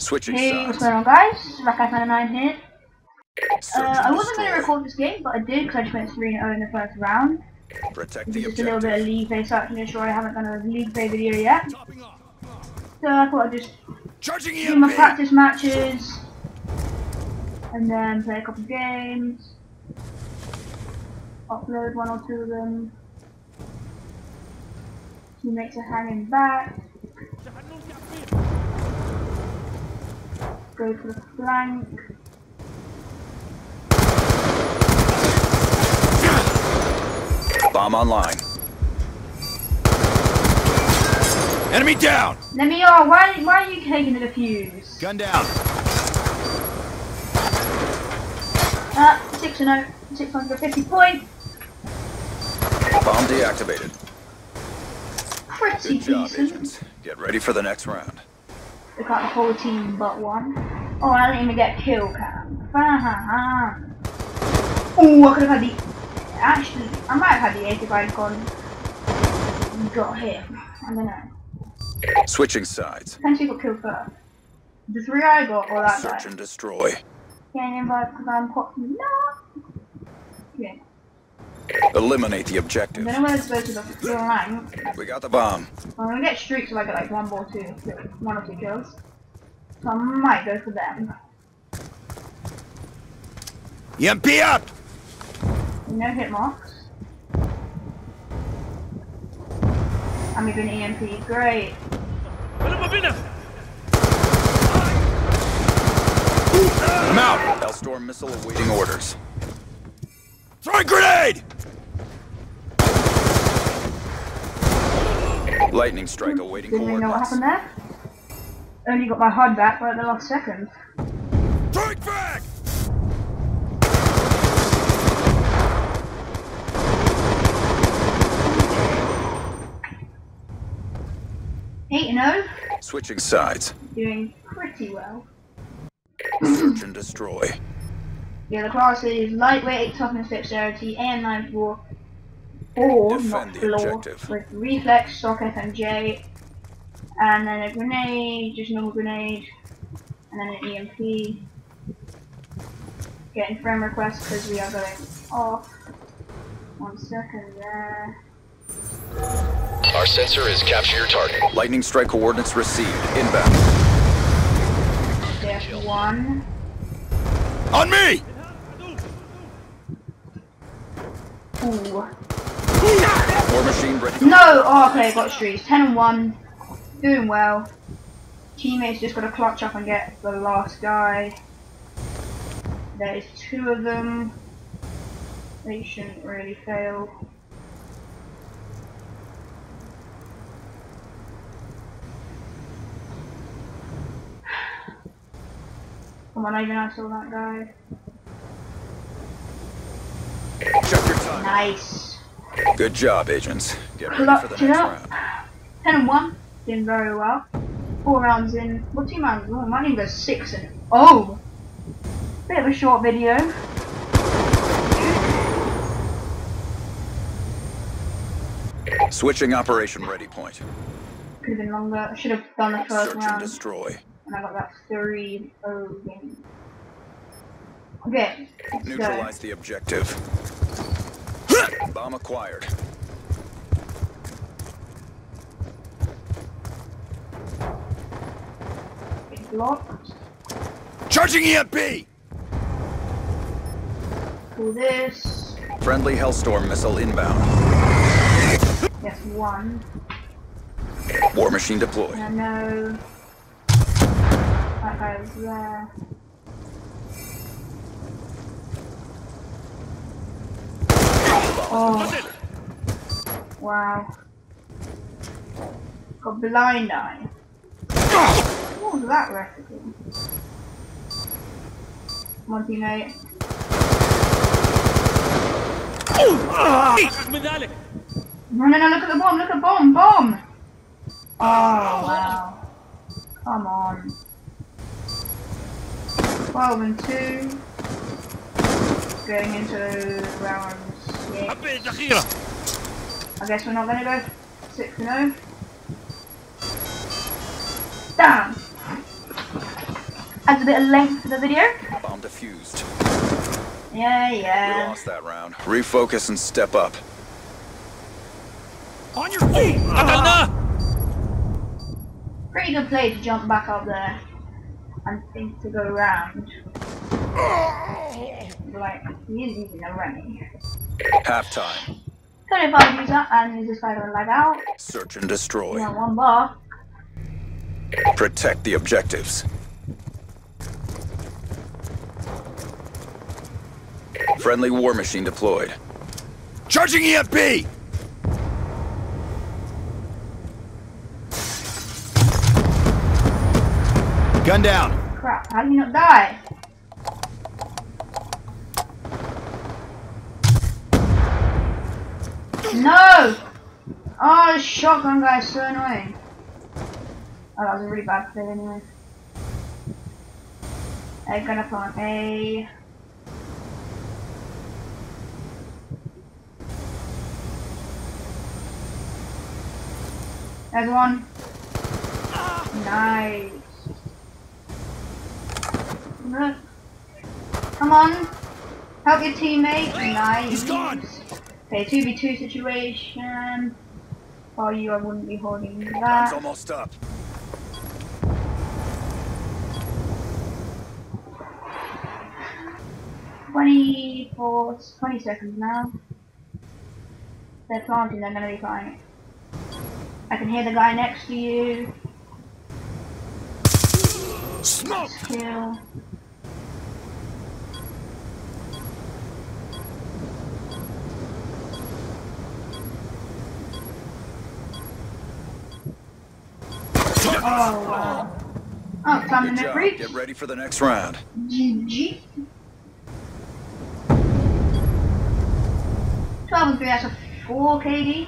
Switching Hey, what's going on guys? Raccas9 here. Uh, Search I wasn't going to record this game, but I did because I just went 3-0 in the first round. Protect the Just a little bit of objective. league play search and destroy. I haven't done a league play video yet. So I thought I'd just Charging do my practice matches. And then play a couple games. Upload one or two of them. Teammates are hanging back. Go for the flank. Bomb online. Enemy down! Let me oh, why why are you taking the defuse? Gun down. Uh, 6 and 0, 650 points. Bomb deactivated. Pretty Good job, decent. agents. Get ready for the next round. Look at the whole team but one. Oh, I didn't even get kill cam. Oh, I could have had the. Actually, I might have had the 8 if I'd gone. Got him. I don't know. Switching sides. Who got killed first. The three I got or that Search guy. and destroy. Can't invite because I'm popular. Okay. Eliminate the objective. don't know whether to go to the flank. We got the bomb. I'm gonna get streaks if I get like one or two, one or two kills. So I might go for them. EMP up! No hit marks. I'm even EMP, great. I'm out! Hellstorm missile awaiting orders. Throwing grenade! Lightning strike awaiting Didn't really know what happened there. Only got my HUD back right at the last second. Throwing back! Eight and oh, Switching sides. doing pretty well. Search and destroy. Yeah, the class is lightweight, toughness, dexterity, AN-94, or Defend not the floor, objective. with reflex, stock FMJ, and then a grenade, just normal grenade, and then an EMP. Getting friend requests because we are going off. One second there. Our sensor is capture your target. Lightning strike coordinates received. Inbound. There's one. On me! Ooh. War machine ready. No! Oh, okay, got streaks. 10 and 1. Doing well. Teammates just got to clutch up and get the last guy. There's two of them. They shouldn't really fail. Come on, even I saw that guy. Check your time. Nice. Good job, agents. Get ready for the next up. round. 10 and 1, doing very well. Four rounds in. What two rounds? Oh, my name goes 6 and. Oh! Bit of a short video. Switching operation ready point. Could have been longer. I should have done the first Search and destroy. And I got that 3 0 game. Okay, let's go. Neutralize the objective. Bomb acquired. Get blocked. Charging EMP! Pull this. Friendly Hellstorm missile inbound. Yes, one. War machine deployed. I know. That guy there. Oh. Wow. Got blind eye. What was that recipe? Come on. No, no, no, look at the bomb, look at the bomb, bomb! Oh, wow. Come on. 12 and 2. Going into round 6. I guess we're not going to go 6 and 0. Damn! adds a bit of length to the video. Bomb defused. Yeah, yeah. We yeah. lost that round. Refocus and step up. On your feet! Tagal na! Pretty good play to jump back up there and think to go around. Oh! Like, he is using a Remy. Halftime. Don't know if use that, and is this guy gonna lag out? Search and destroy. Yeah, one bar. Protect the objectives. Friendly war machine deployed. Charging EMP! Gun down. Crap, how did you not die? No! Oh, the shotgun guy is so annoying. Oh, that was a really bad play anyway. I'm gonna plant A. There's one. Nice. Look. Come on. Help your teammate. Nice. He's gone. Okay, 2v2 situation. For you, I wouldn't be holding Time's that. almost up. Twenty-four, 20 seconds now. They're planting, they're gonna be fine. I can hear the guy next to you. Smoke! Kill. Oh wow. Oh, climbing Good the job. creek. Get ready for the next round. GG. 12 and 3, that's a 4 KD.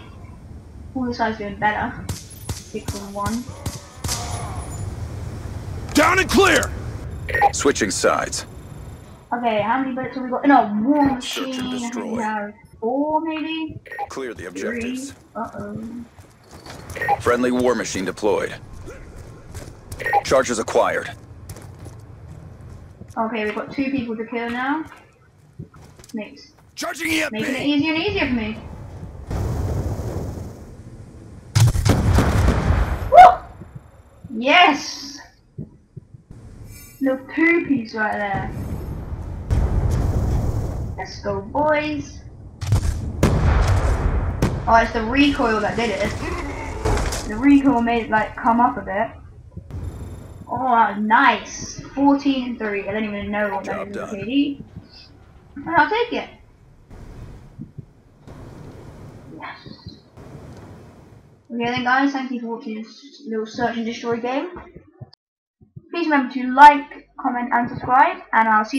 All this guy's doing better. 6 and 1. Down and clear! Switching sides. Okay, how many bullets have we got? No, war Search and machine. I think destroy. we have 4 maybe? Clear the 3. objectives. Uh oh. Friendly war machine deployed. Charges acquired. Okay, we've got 2 people to kill now. Makes Charging EMP! making it easier and easier for me. Woo! Yes! Two piece right there. Let's go, boys. Oh, it's the recoil that did it. The recoil made it like come up a bit. Oh, nice. 14 and 3. I don't even know what that Job is in done. KD. And I'll take it. Yes. Okay then guys, thank you for watching this little search and destroy game. Please remember to like, comment and subscribe and I'll see